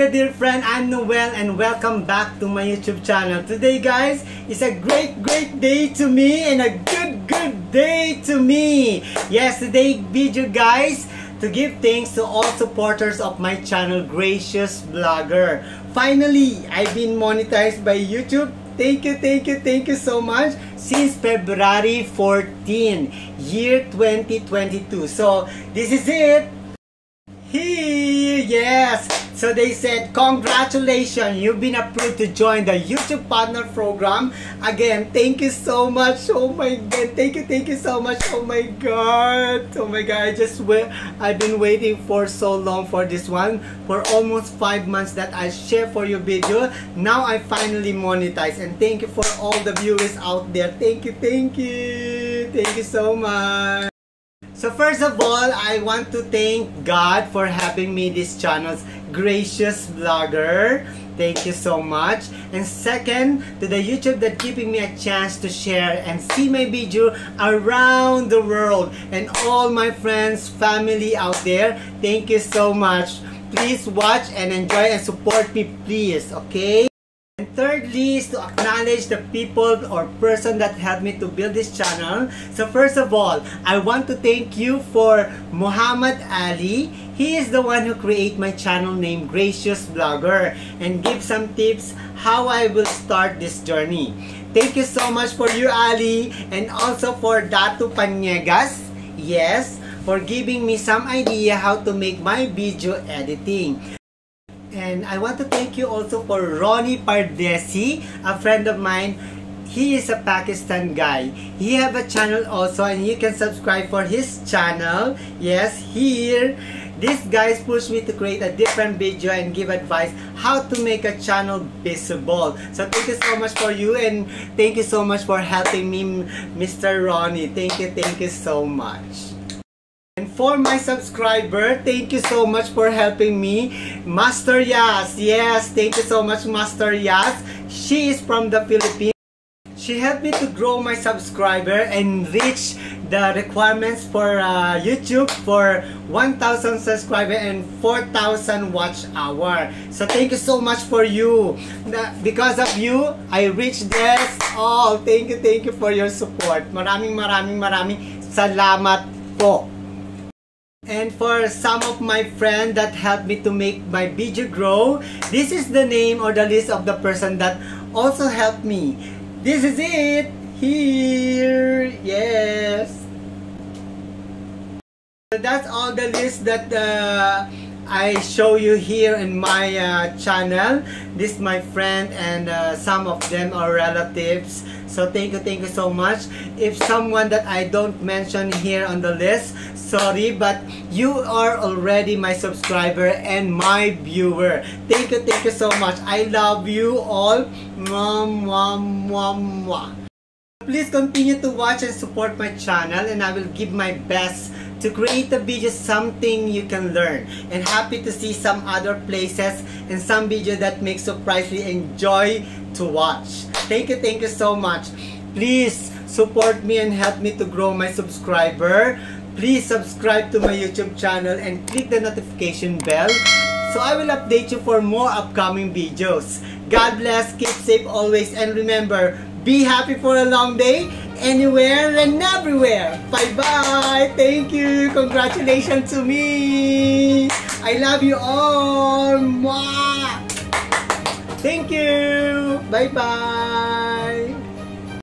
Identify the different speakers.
Speaker 1: friend, I'm Noel and welcome back to my YouTube channel. Today guys, is a great great day to me and a good good day to me. Yes, today video guys, to give thanks to all supporters of my channel, Gracious Blogger. Finally, I've been monetized by YouTube. Thank you, thank you, thank you so much. Since February 14, year 2022. So, this is it. Here. So they said, congratulations, you've been approved to join the YouTube Partner Program. Again, thank you so much. Oh my God, thank you, thank you so much. Oh my God, oh my God, I just wait. I've been waiting for so long for this one, for almost five months that I share for your video. Now I finally monetize, and thank you for all the viewers out there. Thank you, thank you, thank you so much. So first of all, I want to thank God for having me this channel's gracious blogger. Thank you so much. And second, to the YouTube that giving me a chance to share and see my video around the world. And all my friends, family out there, thank you so much. Please watch and enjoy and support me please, okay? And thirdly is to acknowledge the people or person that helped me to build this channel. So first of all, I want to thank you for Muhammad Ali. He is the one who create my channel named Gracious Blogger and give some tips how I will start this journey. Thank you so much for you Ali and also for Datu Paniegas. Yes, for giving me some idea how to make my video editing. And I want to thank you also for Ronnie Pardesi, a friend of mine. He is a Pakistan guy. He have a channel also and you can subscribe for his channel. Yes, here. These guys push me to create a different video and give advice how to make a channel visible. So thank you so much for you and thank you so much for helping me, Mr. Ronnie. Thank you, thank you so much. And for my subscriber, thank you so much for helping me. Master Yas, yes, thank you so much Master Yas. She is from the Philippines. She helped me to grow my subscriber and reach the requirements for uh, YouTube for 1,000 subscriber and 4,000 watch hour. So thank you so much for you. Because of you, I reached this all. Thank you, thank you for your support. Maraming maraming maraming salamat po. And for some of my friends that helped me to make my video grow, this is the name or the list of the person that also helped me. This is it! Here! Yes! That's all the list that uh, I show you here in my uh, channel. This is my friend and uh, some of them are relatives. So thank you, thank you so much. If someone that I don't mention here on the list, sorry, but you are already my subscriber and my viewer. Thank you, thank you so much. I love you all. Mwah, mwah, mwah, mwah. Please continue to watch and support my channel and I will give my best to create a video something you can learn and happy to see some other places and some video that makes surprisingly enjoy to watch. Thank you, thank you so much. Please support me and help me to grow my subscriber. Please subscribe to my YouTube channel and click the notification bell so I will update you for more upcoming videos. God bless, keep safe always, and remember, be happy for a long day, anywhere and everywhere. Bye-bye! Thank you! Congratulations to me! I love you all! Mwah! Thank you! Bye-bye!